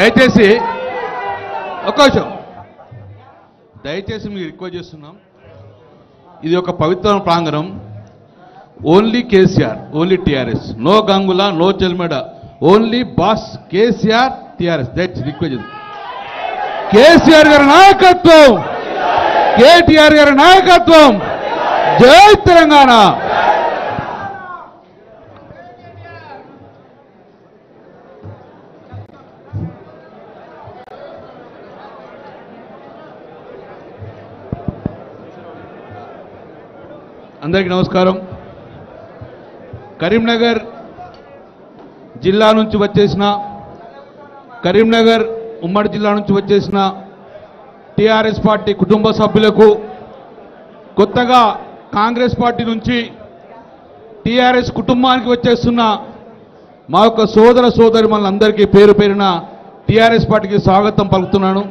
దయచేసి ఒక నిమిషం. దయచేసి మీకు రిక్వెస్ట్ చేస్తున్నాం. ఇది ఒక పవిత్రమైన ప్రాంగణం. Only KCR only TRS. No Gangula no Chelmeda only boss KCR TRS. దయచేసి రిక్వెస్ట్ కేసీఆర్ గారి నాయకత్వం. కేటీఆర్ గారి నాయకత్వం. జై తెలంగాణ. అందరికీ నమస్కారం. కరీంనగర్ జిల్లా నుంచి వచ్చేసిన కరీంనగర్ ఉమ్మడి జిల్లా నుంచి వచ్చేసిన టీఆర్ఎస్ పార్టీ కుటుంబ సభ్యులకు కొత్తగా కాంగ్రెస్ పార్టీ నుంచి టీఆర్ఎస్ కుటుంబానికి వచ్చేస్తున్న మా యొక్క సోదర సోదరి మనందరికీ పేరు పేరిన టీఆర్ఎస్ పార్టీకి స్వాగతం పలుకుతున్నాను.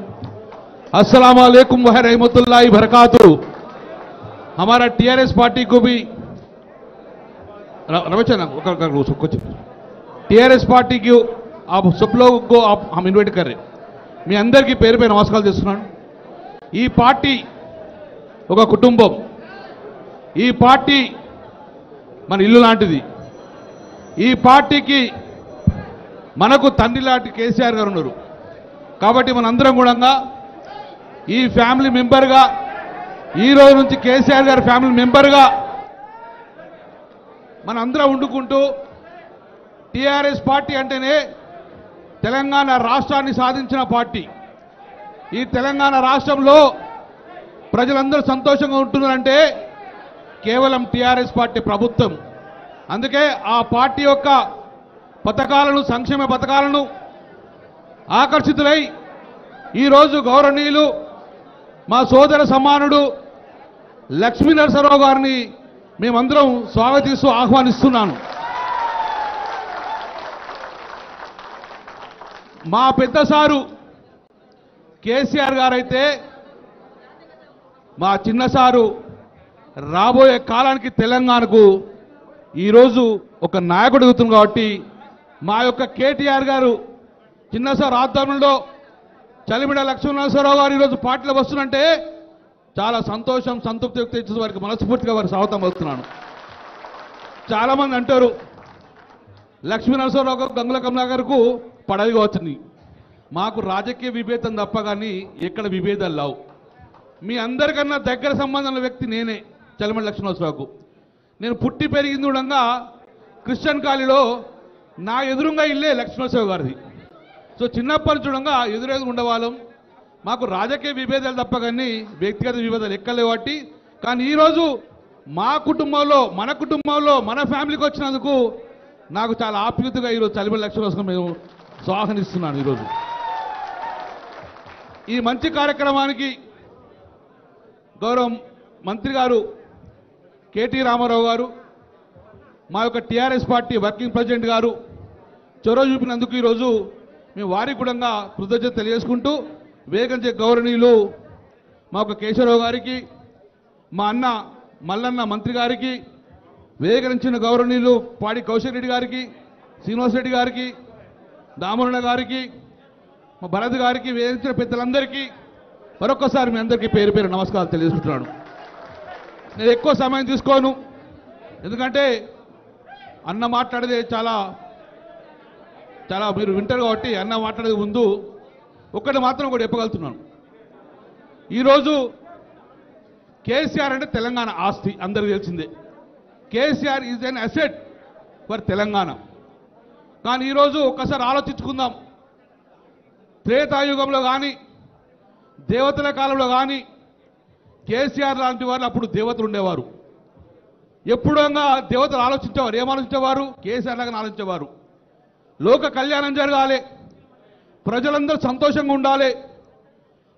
అస్సలం అయికం వహరహమతుల్లాహి బరకాతు हमारा टीआरएस पार्टी को भी रवचन कुछ टीआरएस पार्टी की आप सब लोगों को आप हम इनवाइट कर रहे हैं మీ అందరికీ పేరు పేరు నమస్కారాలు చేస్తున్నాను ఈ పార్టీ ఒక కుటుంబం ఈ పార్టీ మన ఇల్లు లాంటిది ఈ పార్టీకి మనకు తండ్రి లాంటి కేసీఆర్ గారు ఉన్నారు కాబట్టి మనందరం కూడా ఈ ఫ్యామిలీ మెంబర్గా ఈ రోజు నుంచి కేసీఆర్ గారి ఫ్యామిలీ మెంబర్గా మనందరం వండుకుంటూ టీఆర్ఎస్ పార్టీ అంటేనే తెలంగాణ రాష్ట్రాన్ని సాధించిన పార్టీ. ఈ తెలంగాణ రాష్ట్రంలో ప్రజలందరూ సంతోషంగా ఉంటున్నారంటే కేవలం టీఆర్ఎస్ పార్టీ ప్రభుత్వం. అందుకే ఆ పార్టీ యొక్క పథకాలను సంక్షేమ పథకాలను ఆకర్షితులై ఈరోజు గౌరవనీయులు మా సోదర సమానుడు లక్ష్మీ నరసరావు గారిని మేమందరం స్వాగతిస్తూ ఆహ్వానిస్తున్నాను. మా పెద్ద సారు కేసీఆర్ గారైతే మా చిన్న సారు రాబోయే కాలానికి తెలంగాణకు ఈరోజు ఒక నాయకుడు ఎదుగుతుంది కాబట్టి మా యొక్క కేటీఆర్ గారు చిన్న సార్ ఆధ్వర్యంలో చలిమిడ లక్ష్మణరావు గారు ఈరోజు పాటలు వస్తున్నంటే చాలా సంతోషం సంతృప్తి వ్యక్తి ఇచ్చిన వారికి మనస్ఫూర్తిగా వారికి స్వాగతం వస్తున్నాను చాలామంది అంటారు లక్ష్మీనరసింహరావు గారు గంగుల కమలాకర్కు పడవిగా వచ్చింది మాకు రాజకీయ విభేదం తప్ప కానీ ఎక్కడ విభేదాలు లేవు. మీ అందరికన్నా దగ్గర సంబంధం వ్యక్తి నేనే చలమడి లక్ష్మణరావుకు నేను పుట్టి పెరిగింది ఉండగా క్రిస్టియన్ కాలీలో నా ఎదురుగా ఇల్లే లక్ష్మణరావు గారిది. సో చిన్నప్పటి చూడంగా ఎదురెదురు ఉండేవాళ్ళం. మాకు రాజకీయ విభేదాలు తప్ప కానీ వ్యక్తిగత విభేదాలు ఎక్కలేవు కాబట్టి కానీ ఈరోజు మా కుటుంబంలో మన కుటుంబంలో మన ఫ్యామిలీకి వచ్చినందుకు నాకు చాలా ఆప్యుతగా ఈరోజు చలిమల కోసం మేము స్వాహనిస్తున్నాను ఈరోజు ఈ మంచి కార్యక్రమానికి గౌరవం మంత్రి గారు కేటీ రామారావు గారు మా యొక్క టీఆర్ఎస్ పార్టీ వర్కింగ్ ప్రెసిడెంట్ గారు చొరవ చూపినందుకు ఈరోజు మేము వారికి కూడా కృతజ్ఞత తెలియజేసుకుంటూ వేగంచే గౌరవనీయులు మా కేశవరావు గారికి మా అన్న మల్లన్న మంత్రి గారికి వేగరించిన గౌరవనీయులు పాడి కౌశల్ రెడ్డి గారికి శ్రీనివాస్ రెడ్డి గారికి దామరణ గారికి మా భరత్ గారికి వేగించిన పెద్దలందరికీ మరొకసారి మీ అందరికీ పేరు పేరు నమస్కారాలు తెలియజేసుకుంటున్నాను. నేను ఎక్కువ సమయం తీసుకోను. ఎందుకంటే అన్న మాట్లాడేది చాలా చాలా మీరు వింటారు కాబట్టి అన్న మాట్లాడే ముందు ఒక్కటి మాత్రం ఒకటి చెప్పగలుగుతున్నాను. ఈరోజు కేసీఆర్ అంటే తెలంగాణ ఆస్తి అందరికీ తెలిసిందే. KCR is an asset for Telangana. కానీ ఈరోజు ఒక్కసారి ఆలోచించుకుందాం. త్రేతాయుగంలో కానీ దేవతల కాలంలో కానీ కేసీఆర్ లాంటి వారు అప్పుడు దేవతలు ఉండేవారు. ఎప్పుడంగా దేవతలు ఆలోచించేవారు ఏం ఆలోచించేవారు? కేసీఆర్ లాగా ఆలోచించేవారు. లోక కళ్యాణం జరగాలి. ప్రజలందరూ సంతోషంగా ఉండాలి.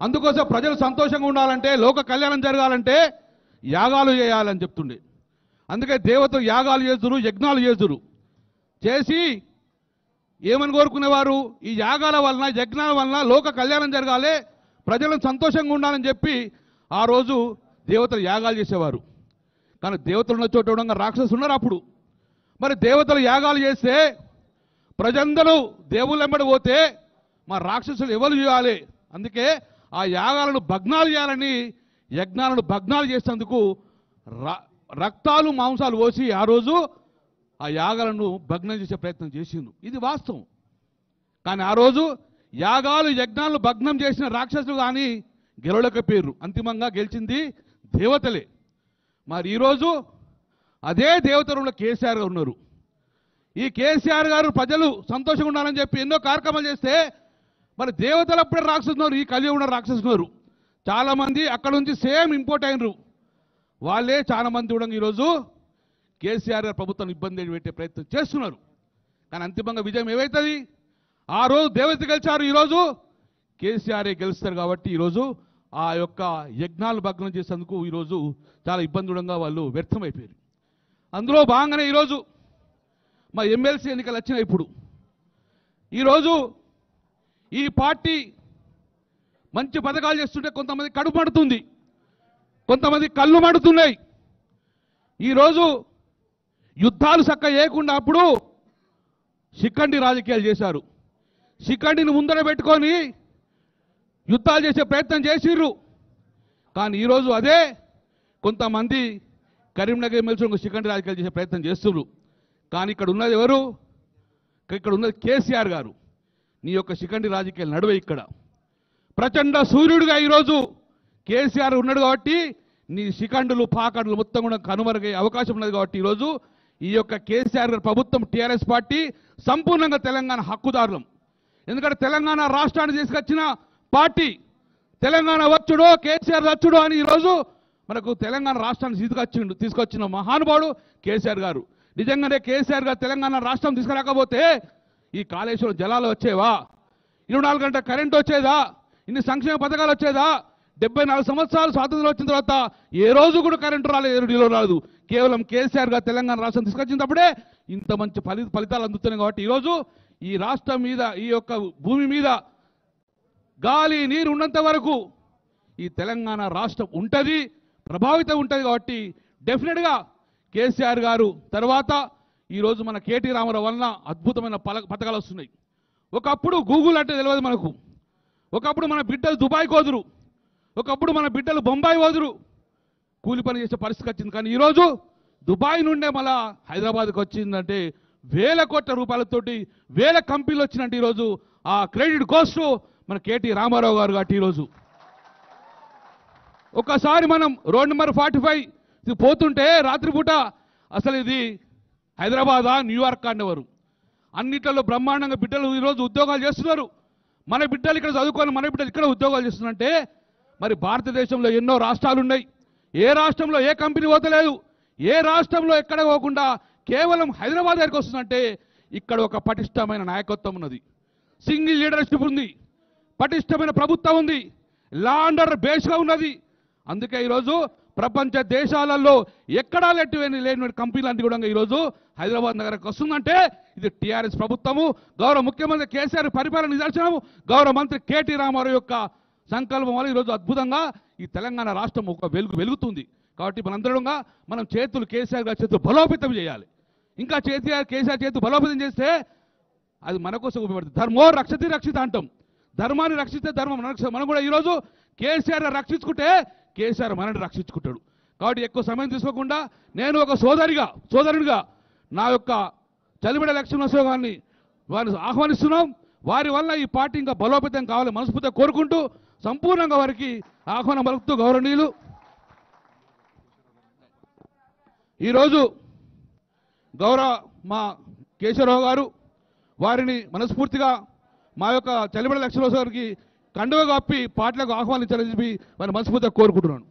అందుకోసం ప్రజలు సంతోషంగా ఉండాలంటే లోక కళ్యాణం జరగాలంటే యాగాలు చేయాలని చెప్తుండే. అందుకే దేవతలు యాగాలు చేస్తురు యజ్ఞాలు చేస్తురు. చేసి ఏమని కోరుకునేవారు? ఈ యాగాల వలన యజ్ఞాల వలన లోక కళ్యాణం జరగాలి ప్రజలను సంతోషంగా ఉండాలని చెప్పి ఆ రోజు దేవతలు యాగాలు చేసేవారు. కానీ దేవతలు ఉన్న చోట ఉండగా రాక్షసులు ఉన్నారు అప్పుడు? మరి దేవతలు యాగాలు చేస్తే ప్రజందరూ దేవుళ్ళెంబడి పోతే మా రాక్షసులు ఎవరు చేయాలి? అందుకే ఆ యాగాలను భగ్నాలు చేయాలని యజ్ఞాలను భగ్నాలు చేసేందుకు ర- రక్తాలు మాంసాలు పోసి ఆ రోజు ఆ యాగాలను భగ్నం చేసే ప్రయత్నం చేసిండు ఇది వాస్తవం. కానీ ఆ రోజు యాగాలు యజ్ఞాలు భగ్నం చేసిన రాక్షసులు కానీ గెలవలేకపోయారు అంతిమంగా గెలిచింది దేవతలే. మరి ఈరోజు అదే దేవతరంలో కేసీఆర్ గారు ఉన్నారు. ఈ కేసీఆర్ గారు ప్రజలు సంతోషంగా ఉండాలని చెప్పి ఎన్నో కార్యక్రమాలు చేస్తే మరి దేవతలు అప్పుడే రాక్షసున్నారు ఈ కలియుగుణ రాక్షసున్నారు చాలామంది అక్కడ నుంచి సేమ్ ఇంపోర్ట్ అయినరు. వాళ్ళే చాలామంది కూడా ఈరోజు కేసీఆర్ గారు ప్రభుత్వం ఇబ్బంది పెట్టే ప్రయత్నం చేస్తున్నారు. కానీ అంతిమంగా విజయం ఏమవుతుంది ఆ రోజు దేవత గెలిచారు ఈరోజు కేసీఆరే గెలుస్తారు కాబట్టి ఈరోజు ఆ యొక్క యజ్ఞాలు భగ్నం చేసేందుకు ఈరోజు చాలా ఇబ్బందుడంగా వాళ్ళు వ్యర్థమైపోయారు అందులో భాగంగానే ఈరోజు మా ఎమ్మెల్సీ ఎన్నికలు వచ్చినాయి ఇప్పుడు. ఈరోజు ఈ పార్టీ మంచి పథకాలు చేస్తుంటే కొంతమంది కడుపు మడుతుంది కొంతమంది కళ్ళు మడుతున్నాయి. ఈరోజు యుద్ధాలు చక్క చేయకుండా అప్పుడు సిక్కండి రాజకీయాలు చేశారు. సిక్కండిని ముందర పెట్టుకొని యుద్ధాలు చేసే ప్రయత్నం చేసిర్రు. కానీ ఈరోజు అదే కొంతమంది కరీంనగర్ ఎమ్మెల్సీ సిక్కండి రాజకీయాలు చేసే ప్రయత్నం చేస్తున్నారు కానీ ఇక్కడ ఉన్నది ఎవరు? ఇక్కడ ఉన్నది కేసీఆర్ గారు. నీ యొక్క శిఖండి రాజకీయాలు నడువే ఇక్కడ. ప్రచండ సూర్యుడిగా ఈరోజు కేసీఆర్ ఉన్నాడు కాబట్టి నీ శిఖండులు పాకండులు మొత్తం కూడా కనుమరుగయ్యే అవకాశం ఉన్నది కాబట్టి ఈరోజు ఈ యొక్క కేసీఆర్ గారి ప్రభుత్వం టీఆర్ఎస్ పార్టీ సంపూర్ణంగా తెలంగాణ హక్కుదారులం. ఎందుకంటే తెలంగాణ రాష్ట్రాన్ని తీసుకొచ్చిన పార్టీ తెలంగాణ వచ్చుడో కేసీఆర్ వచ్చుడో అని ఈరోజు మనకు తెలంగాణ రాష్ట్రాన్ని తీసుకొచ్చిండు తీసుకొచ్చిన మహానుభావుడు కేసీఆర్ గారు. నిజంగానే కేసీఆర్ గారు తెలంగాణ రాష్ట్రం తీసుకురాకపోతే ఈ కాళేశ్వరం జలాలు వచ్చేవా? ఇరవై నాలుగు గంటల కరెంట్ వచ్చేదా? ఇన్ని సంక్షేమ పథకాలు వచ్చేదా? డెబ్బై నాలుగు సంవత్సరాలు స్వాతంత్రం వచ్చిన తర్వాత ఏ రోజు కూడా కరెంటు రాలేదు ఏ రాదు కేవలం కేసీఆర్ గారు తెలంగాణ రాష్ట్రం తీసుకొచ్చినప్పుడే ఇంత మంచి ఫలి ఫలితాలు అందుతున్నాయి కాబట్టి ఈరోజు ఈ రాష్ట్రం మీద ఈ యొక్క భూమి మీద గాలి నీరు ఉన్నంత వరకు ఈ తెలంగాణ రాష్ట్రం ఉంటుంది ప్రభావితం ఉంటుంది కాబట్టి డెఫినెట్గా కేసీఆర్ గారు. తర్వాత ఈరోజు మన కేటీ రామారావు వలన అద్భుతమైన పల పథకాలు వస్తున్నాయి. ఒకప్పుడు గూగుల్ అంటే తెలియదు మనకు. ఒకప్పుడు మన బిడ్డలు దుబాయ్ కోదురు ఒకప్పుడు మన బిడ్డలు బొంబాయి వదురు కూలి పని చేసే పరిస్థితి వచ్చింది. కానీ ఈరోజు దుబాయ్ నుండే మళ్ళా హైదరాబాద్కి వచ్చిందంటే వేల కోట్ల రూపాయలతోటి వేల కంపెనీలు వచ్చినట్టు ఈరోజు ఆ క్రెడిట్ కోస్ట్ మన కేటీ రామారావు గారు కాబట్టి ఈరోజు. ఒకసారి మనం రోడ్ నెంబర్ ఫార్టీ ఫైవ్ ఇది పోతుంటే రాత్రిపూట అసలు ఇది హైదరాబాదా న్యూయార్క్ అనేవారు. అన్నిట్లలో బ్రహ్మాండంగా బిడ్డలు ఈరోజు ఉద్యోగాలు చేస్తున్నారు. మన బిడ్డలు ఇక్కడ చదువుకొని మన బిడ్డలు ఇక్కడ ఉద్యోగాలు చేస్తున్నారంటే మరి భారతదేశంలో ఎన్నో రాష్ట్రాలు ఉన్నాయి ఏ రాష్ట్రంలో ఏ కంపెనీ పోతలేదు. ఏ రాష్ట్రంలో ఎక్కడ పోకుండా కేవలం హైదరాబాద్ దగ్గరికి వస్తుందంటే ఇక్కడ ఒక పటిష్టమైన నాయకత్వం ఉన్నది. సింగిల్ లీడర్షిప్ ఉంది. పటిష్టమైన ప్రభుత్వం ఉంది. లా ఆర్డర్ బేస్గా ఉన్నది. అందుకే ఈరోజు ప్రపంచ దేశాలలో ఎక్కడా లెట్టివేని లేని కంపెనీలన్నీ కూడా ఈరోజు హైదరాబాద్ నగరకు వస్తుందంటే ఇది టీఆర్ఎస్ ప్రభుత్వము. గౌరవ ముఖ్యమంత్రి కేసీఆర్ పరిపాలన నిదర్శనము. గౌరవ మంత్రి కేటీ రామారావు యొక్క సంకల్పం వల్ల ఈరోజు అద్భుతంగా ఈ తెలంగాణ రాష్ట్రం ఒక వెలుగు వెలుగుతుంది. కాబట్టి మనందరంగా మనం చేతులు కేసీఆర్ గారి చేతులు బలోపేతం చేయాలి. ఇంకా కేసీఆర్ కేసీఆర్ చేతులు బలోపేతం చేస్తే అది మన కోసం ఉపయోగపడుతుంది. ధర్మో రక్షతి రక్షిత అంటాం ధర్మాన్ని రక్షిస్తే ధర్మం. రక్ష- మనం కూడా ఈరోజు కేసీఆర్ రక్షించుకుంటే కేసీఆర్ మనని రక్షించుకుంటాడు. కాబట్టి ఎక్కువ సమయం తీసుకోకుండా నేను ఒక సోదరిగా సోదరుడిగా నా యొక్క చలిబిడ లక్ష్మణ గారిని వారిని ఆహ్వానిస్తున్నాం. వారి వల్ల ఈ పార్టీ ఇంకా బలోపేతం కావాలి మనస్ఫూర్తిగా కోరుకుంటూ సంపూర్ణంగా వారికి ఆహ్వానం పలుకుతూ గౌరవనీయులు. ఈరోజు గౌరవ మా కేశవరావు గారు వారిని మనస్ఫూర్తిగా మా యొక్క చలిబడి లక్ష్మణ గారికి కండువ కప్పి పాటలకు ఆహ్వానించాలని చెప్పి మన మనస్ఫూర్తిగా కోరుకుంటున్నాను.